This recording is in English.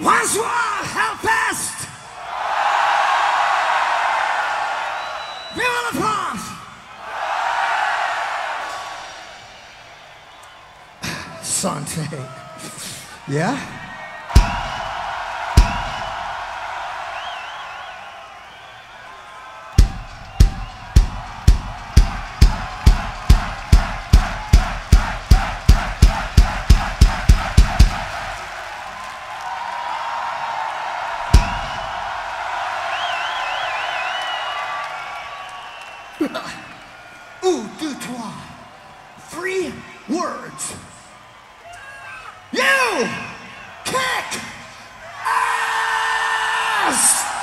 Bonsoir, Hellfest! Vive la France! Sante. Yeah? Ou, deux, trois. Three words. You kick ass!